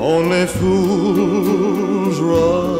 only fools rush.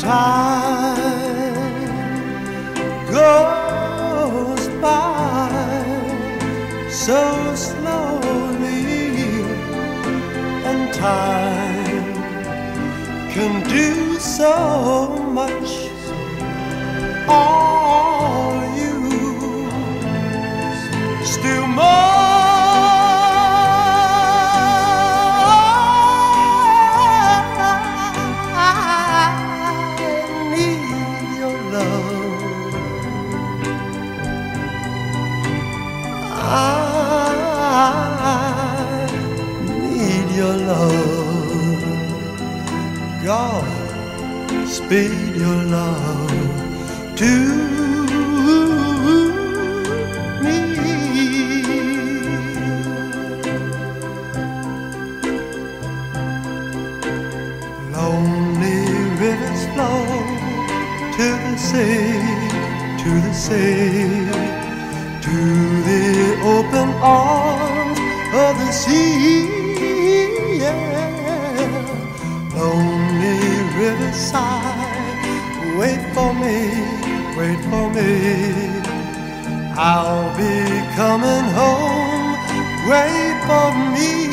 Time goes by so slowly, and time can do so much. Are love. God, speed your love to me. Lonely rivers flow to the sea, to the sea, to the open arms of the sea. Yeah. Lonely riverside, wait for me, wait for me. I'll be coming home, wait for me.